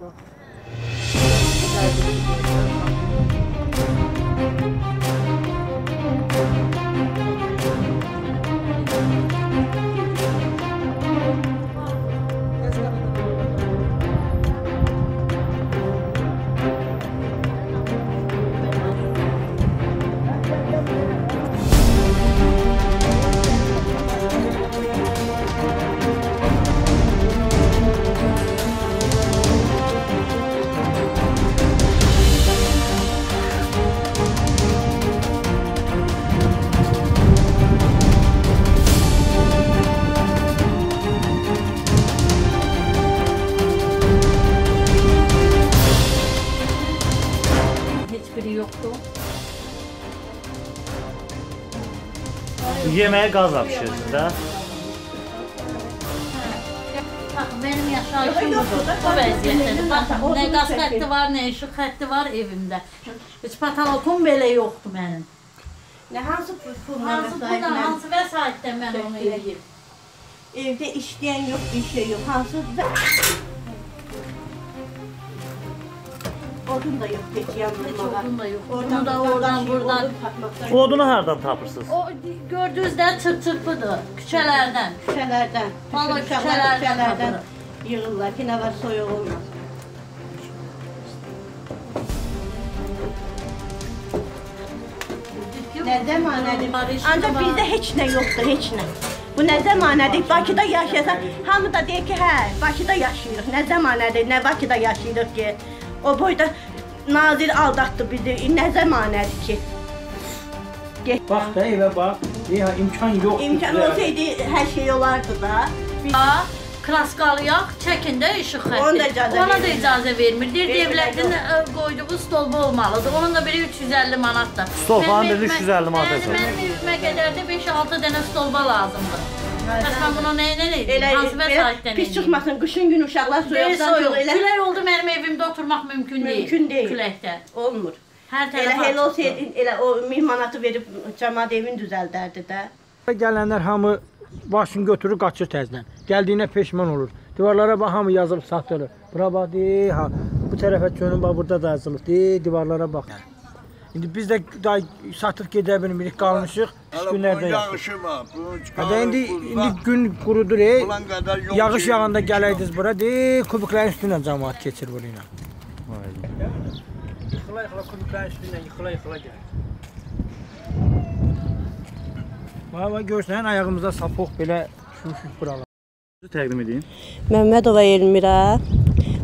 México. Yeməyə qazla bişirirsiniz də? Mənim yaşayışım budur. Bu vəziyyətdədir. Nə qaz xətti var, nə işıq xətti var evimdə. Heç patalokum belə yoxdur mənim. Nə hansı pulla Hansı vəsaitdən mən onu eləyim? Evdə işləyən yox, bir şey yox. Hansı Odun da yox Heç yanılmağa. odun da yox. Onu da oradan, buradan. Odunu hardan tapırsınız? O gördüyünüz də çırp-çırpıdır, küçələrdən. Küçələrdən, uşaqlar küçələrdən yığırlar ki, nə var soyuq olmaz. Nə zəmanədir? Ancaq bizdə heç nə yoxdur, heç nə. Bu nə zəmanədir? Bakıda yaşasan, hamı da deyir ki, hə, Bakıda yaşayırıq. Nə zəmanədir? Nə Bakıda yaşayırıq ki? O boyda nazir aldatdı bizi. Nə zəmanədir ki? Bax da evə bax. Ya imkan yoxdur. İmkan bizə. olsaydı hər şey olardı da. Biz Ha, Kraskalıyaq, çəkində işıq xətti. Ona da icazə Ona da vermir. icazə vermir. Deyir, Vermir, devlətin ə, qoyduğu stolba olmalıdır. Onun da biri 350 manatdır. Stolbanın biri evimə- 350 manat Bəli, hesab. Mənim evimə qədər də 5-6 dənə stolba lazımdır. Bəs mən bunu nə nə edeyim? Hansı vəsaitdən pis çıxmasın. Qışın gün uşaqlar soyuqdan soyuq. çox elə Külək oldu mənim evimdə oturmaq mümkün deyil. Mümkün deyil. Küləkdə. olmur. Hər tərəf elə açıqdır. olsaydı elə o mehmanatı verib cəmaət evin düzəldərdi də. Gələnlər hamı başını götürür, qaçır təzdən. Gəldiyinə peşman olur. Divarlara bax hamı yazıb satılır. Bura bax, de, ha, bu tərəfə çönün, bax burada da yazılıb. De, divarlara bax. İndi biz də satıb gedə bilmirik, qalmışıq. Pis günlərdə bunun yaşayırıq. yağışı var. Bunun Hə çıxarır, də indi indi gün qurudur, ey. Yağış yağanda gələydiniz bura, de, kubiklərin üstündən cəmaət keçir bura ilə. Yıxıla yıxıla kubiklərin üstündən yıxıla yıxıla gəlir. Bax görsən ayağımızda sapoq belə düşmüşük buralara. Təqdim edin. Məmmədova Elmira.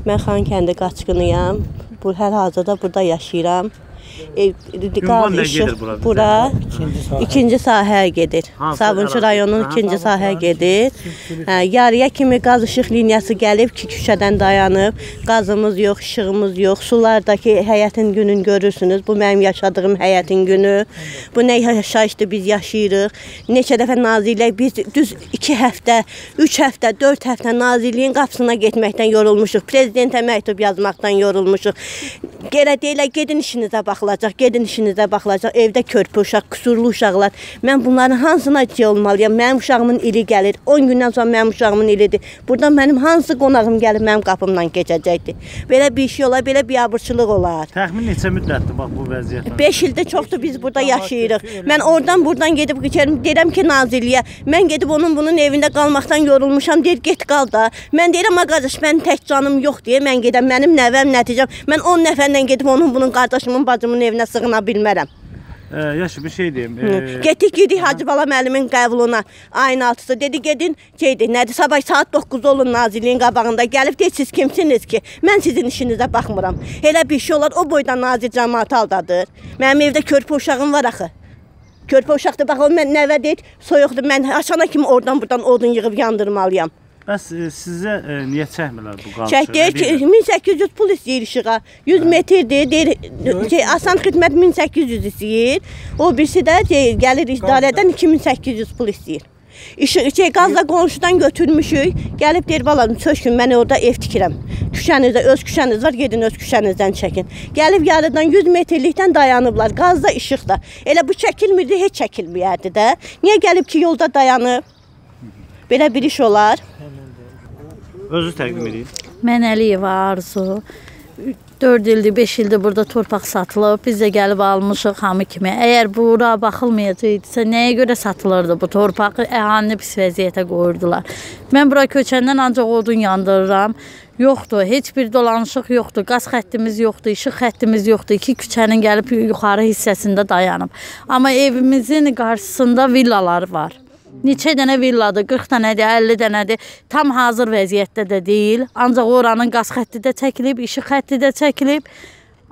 Mən Xankəndi qaçqınıyam. Bu hər hazırda burada yaşayıram. Ev, Ünvan nə gedir bura? Bura İkinci sahə. ikinci sahəyə gedir. Hansı Sabunçu rayonunun Aha, ikinci sahəyə gedir. Hə, yarıya kimi qaz işıq liniyası gəlib ki, küçədən dayanıb. Qazımız yox, işığımız yox. Sulardakı həyətin günün görürsünüz. Bu mənim yaşadığım həyətin günü. Bu nə yaşayışdır biz yaşayırıq. Neçə dəfə nazirlər biz düz 2 həftə, 3 həftə, 4 həftə nazirliyin qapısına getməkdən yorulmuşuq. Prezidentə məktub yazmaqdan yorulmuşuq. Gələ deyirlər gedin işinizə baxılacaq, gedin işinizə baxılacaq. Evdə körpə uşaq, qüsurlu uşaqlar. Mən bunların hansına şey olmalıyam? Mənim uşağımın ili gəlir. 10 gündən sonra mənim uşağımın ilidir. Burdan mənim hansı qonağım gəlib mənim qapımdan keçəcəkdi? Belə bir şey olar, belə bir abırçılıq olar. Təxmin neçə müddətdir bax bu vəziyyət? 5 ildə çoxdur biz burada yaşayırıq. Mən oradan buradan gedib keçərəm, deyirəm ki nazirliyə, mən gedib onun bunun evində qalmaqdan yorulmuşam, deyir get qal da. Mən deyirəm ay qardaş, mənim tək canım yox deyə mən gedəm, mənim nəvəm, nəticəm. Mən 10 nəfərlə gedib onun bunun qardaşımın, bacımın evinə sığına bilmərəm. E, yaşı bir şey deyim. E, Getdik gidik Hacı Bala müəllimin qəbuluna. Ayın 6-sı dedi gedin, şeydir, nədir? Sabah saat 9 olun nazirliyin qabağında. Gəlib deyir siz kimsiniz ki? Mən sizin işinizə baxmıram. Elə bir şey olar, o boyda nazir cəmaatı aldadır. Mənim evdə körpə uşağım var axı. Körpə uşaqdır, bax o mən nəvə deyir, soyuqdur. Mən açana kimi oradan buradan odun yığıb yandırmalıyam. Bəs e, sizə e, niyə çəkmirlər bu qazı? Çək deyir ki 1800 pul istəyir işığa. 100 metrdir, deyir şey, asan xidmət 1800 istəyir. O birisi də şey, gəlir idarədən 2800 pul istəyir. İşıq şey qazla qonşudan götürmüşük. Gəlib deyir balam sökün mən orada ev tikirəm. Küçənizdə öz küçəniz var, gedin öz küçənizdən çəkin. Gəlib yarıdan 100 metrlikdən dayanıblar. Qazda işıq da. Elə bu çəkilmirdi, heç çəkilməyərdi də. Niyə gəlib ki yolda dayanıb? Belə bir iş olar. Özü təqdim edin. Mən Əliyeva Arzu. 4 ildir, 5 ildir burada torpaq satılıb. Biz də gəlib almışıq hamı kimi. Əgər bura baxılmayacaqdısa, nəyə görə satılırdı bu torpağı? Əhalini pis vəziyyətə qoyurdular. Mən bura köçəndən ancaq odun yandırıram. Yoxdur, heç bir dolanışıq yoxdur. Qaz xəttimiz yoxdur, işıq xəttimiz yoxdur. İki küçənin gəlib yuxarı hissəsində dayanıb. Amma evimizin qarşısında villalar var. Neçə dənə villadır, 40 dənədir, 50 dənədir. Tam hazır vəziyyətdə də deyil. Ancaq oranın qaz xətti də çəkilib, işıq xətti də çəkilib.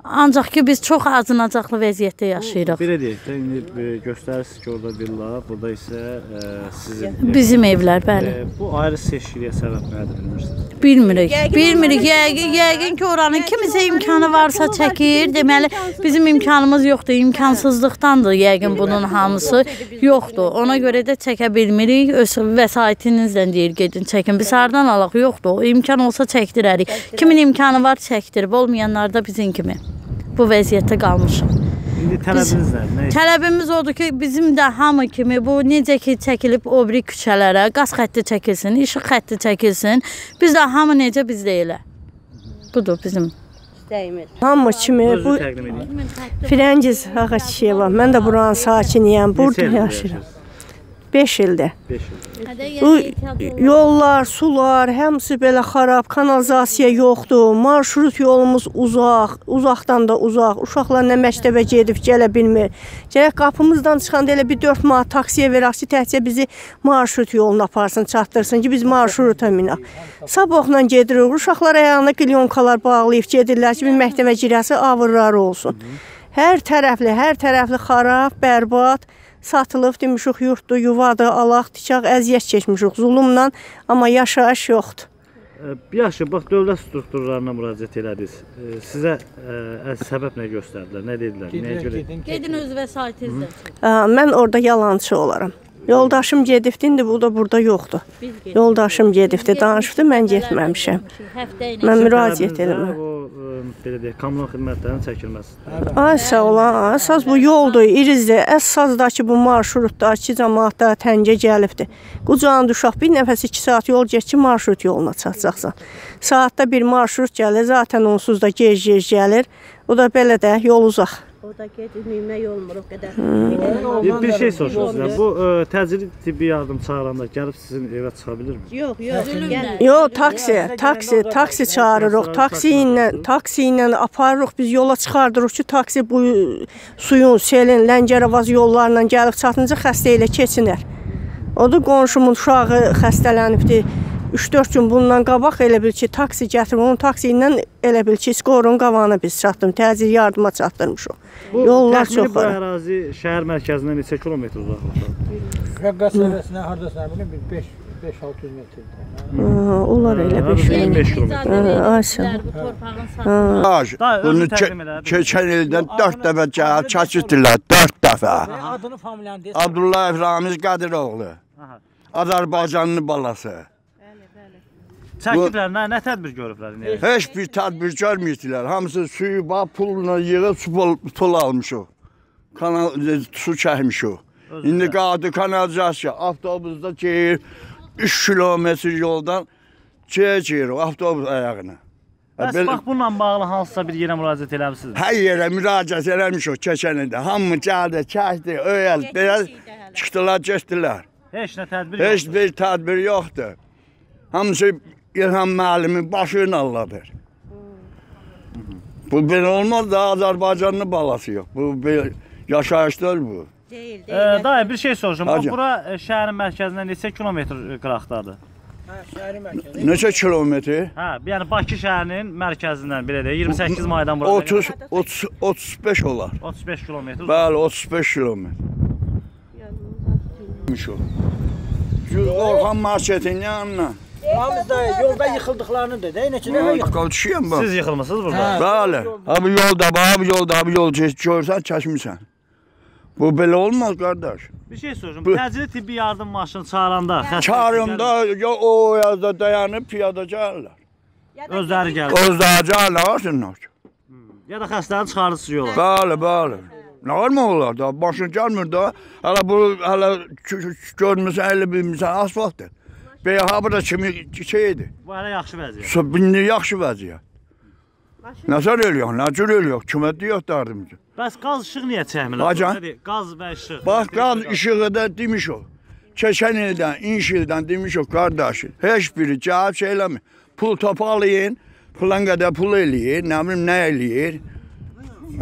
Ancaq ki biz çox acınacaqlı vəziyyətdə yaşayırıq. Belə deyək də, indi e, göstərirsiniz ki, orada villa, burada isə e, sizin ev. Bizim evlər, bəli. E, bu ayrı seçkiliyə səbəb nədir bilmirsiniz? Bilmirik. Bilmirik. Yəqin, yəqin ki, oranın kimisə imkanı varsa çəkir. Deməli, bizim imkanımız yoxdur. İmkansızlıqdandır yəqin bunun hamısı yoxdur. Ona görə də çəkə bilmirik. Öz vəsaitinizlə deyir gedin çəkin. Biz hardan alaq? Yoxdur. İmkan olsa çəkdirərik. Kimin imkanı var çəkdirib, olmayanlar da bizim kimi. Bu vəziyyətdə qalmışıq. İndi tələbiniz nədir? Nə? Tələbimiz odur ki, bizim də hamı kimi bu necə ki çəkilib o biri küçələrə, qaz xətti çəkilsin, işıq xətti çəkilsin. Biz də hamı necə biz də elə. Budur bizim. İstəyimiz. Hamı kimi bu. Firəngiz Ağaçiyeva. Mən də buranın sakiniyəm. Burada yaşayıram. Yaşayırsınız? 5 ildir. Beş il. Bu yollar, sular, hamısı belə xarab, kanalizasiya yoxdur. Marşrut yolumuz uzaq, uzaqdan da uzaq. Uşaqlar nə məktəbə gedib gələ bilmir. Gərək qapımızdan çıxanda elə bir 4 manat taksiyə verək ki, təkcə bizi marşrut yoluna aparsın, çatdırsın ki, biz marşruta minək. Sabahla gedirik. Uşaqlar ayağına qilyonkalar bağlayıb gedirlər ki, bir məktəbə girəsi avırları olsun. Hər tərəfli, hər tərəfli xarab, bərbad satılıb demişik yurtdur, yuvadır, alaq, tikaq, əziyyət çəkmişik zulmla, amma yaşayış yoxdur. E, Yaxşı, bax dövlət strukturlarına müraciət elədiniz. E, Sizə e, səbəb nə göstərdilər? Nə dedilər? Nəyə görə? Gedin öz vəsaitinizlə. Ə, Mən orada yalançı olaram. Yoldaşım gedibdi, indi bu da burada yoxdur. Gedin. Yoldaşım gedibdi, danışdı, mən getməmişəm. Mən müraciət Tələbiniz belə deyək, kommunal xidmətlərin çəkilməsi. Ay sağ olan, əsas bu yoldur, irizdir. Əsazdakı bu marşrutdakı cəmaatda təngə gəlibdi. Qucağın düşaq bir nəfəs 2 saat yol get ki, marşrut yoluna çatacaqsan. Saatda bir marşrut gəlir, zaten onsuz da gec-gec gəlir. O da belə də yol uzaq. O da gedilməyinə olmur o qədər. Bir, bir şey soruşum sizdən. Bu e, təcili tibbi yardım çağıranda gəlib sizin evə çıxa bilirmi? Yox, yox. Gəl. Yo, taksi, taksi, taksi çağırırıq. Taksi ilə, taksi ilə aparırıq, biz yola çıxardırıq ki, taksi bu suyun, selin, Ləngərəvaz yollarla gəlib çatınca xəstə ilə keçinər. O da qonşumun uşağı xəstələnibdi. 3-4 gün bundan qabaq elə bil ki, taksi gətirib, onun taksi ilə elə bil ki, skorun qavanı biz çatdım, təcil yardıma çatdırmışıq. Bu Yollar çox bu ərazi şəhər mərkəzindən neçə kilometr uzaqlıqda? Rəqqas səviyyəsinə hardasa nə bilim bir 5 5-600 metrdə. Ha, Olar elə bir şey. 25 kilometr. Daş, Daha özü bunu keçən ildən 4 dəfə gəlib çəkirtdilər, 4 dəfə. Adını familyanı deyə. Abdullah Ramiz Qədiroğlu. Azərbaycanlı balası. Çəkiblər, nə, nə tədbir görüblər indi? Heç bir tədbir görməyibdilər. Hamısı suyu bax pulla yığıb su pul, pul almışıq. Kanal e, su çəkmişik. İndi qadı kanalizasiya avtobusda geyir 3 kilometr yoldan geyir avtobus ayağına. Bəs Belə- bax bununla bağlı hansısa bir yerə müraciət eləmisiniz? Hər yerə müraciət eləmişik keçən ildə. Hamı gəldi, çəkdi, öyəl, belə çıxdılar, getdilər. Heç nə tədbir Heç yoxdur. bir tədbir yoxdur. Hamısı İlham müəllimin başını alladır. Bu belə olmaz da Azərbaycanlı balası yox. Bu bir yaşayış deyil bu. Deyil, E, dayı bir şey soruşum. Hacı. bura e, şəhərin mərkəzindən neçə kilometr e, qıraqdadır? Hə, şəhəri mərkəzi. Neçə kilometr? Hə, yəni Bakı şəhərinin mərkəzindən belə deyək 28 maydan bura. 30 30 35 olar. 35 kilometr. Bəli, 35 kilometr. Mişo. Orxan marketin yanına. Ramiz dayı yolda yıxıldıqlarını da, də neçə dəfə yıxıldı. Qavçıyam bax. Siz yıxılmısınız burada? Bəli. Abi yolda, abi yolda, abi yol görsən çəkmisən. Bu belə olmaz qardaş. Bir şey soruşum. Təcili tibbi yardım maşını çağıranda xəstə Çağırımda ya o yazda dayanıb piyada gəlirlər. özləri gəlir. Özləri gəlirlər. Ya da xəstəni çıxarırsınız yola. Bəli, bəli. Normal olar da, başın gəlmir də. Hələ bu hələ görmüsən, elə bilmirsən asfaltdır. Bəyə ha bura kimi şeydir. Bu hələ yaxşı vəziyyət. Bindi yaxşı vəziyyət. Nəzər eləyox, nə cür eləyox, kimə deyək dərdimizi. Bəs qaz işıq niyə çəkmir? Hacan? Qaz və işıq. Bax, qaz işığı da demiş o. Keçən ildən, inş ildən demiş o qardaşı. Heç biri cavab şey eləmir. Pul topalayın, filan qədər pul eləyir, nə bilim nə eləyir.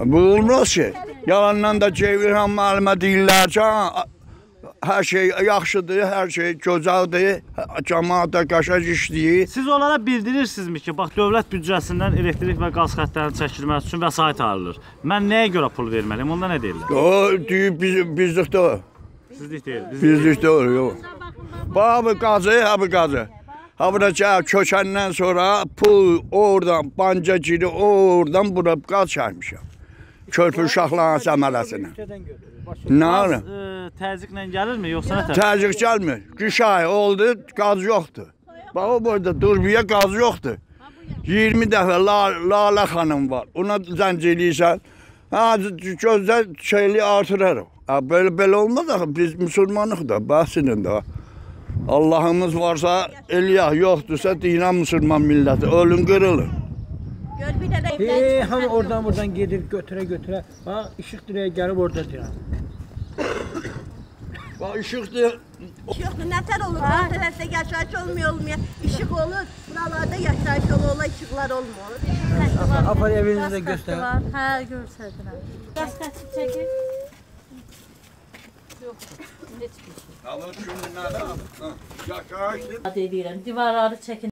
Bu olmaz ki. Yalandan da Ceyvirhan müəllimə deyirlər ki, hər şey yaxşıdır, hər şey gözəldir, cəmaat da qəşəng işləyir. Siz onlara bildirirsinizmi ki, bax dövlət büdcəsindən elektrik və qaz xəttlərinin çəkilməsi üçün vəsait ayrılır. Mən nəyə görə pul verməliyəm? Onda nə deyirlər? O deyir biz, bizlikdə. Sizlik deyil. Biz Bizlikdə yox. Bax bu qazı, ha bu qazı. Ha bura gəl köçəndən sonra pul oradan, banca giri oradan bura qaz çəkmişəm. Körpü uşaqların səmərəsinə. Nə alım? e, təzyiqlə gəlirmi, yoxsa nə tər? Təzyiq gəlmir. Qış ayı oldu, qaz yoxdur. Bax o burada durbiyə qaz yoxdur. 20 dəfə La- Lalə xanım var. Ona zəng eləyirsən. Ha gözlə şeyli artırarıq. Ha belə belə olmaz axı biz müsəlmanıq da, bəhsinin də. Allahımız varsa eləyək, yoxdursa dinə müsəlman milləti ölün qırılır. Gör bir dənə Hey, hamı oradan buradan gedir götürə götürə. Bax işıq direğe gəlib orada deyir. Bax işıqdır. Yoxdur, nətər olur? Bu tərəfdə yaşayış olmuyor, olmuyor. İşıq olur, buralarda yaşayış olur, ola işıqlar olmur. Apar evinizdə göstər. Var, hə, göstərirəm. Qaz təsvir çəkir. Allah günü nədə? Yaşayış Deyirəm, divarları çəkin.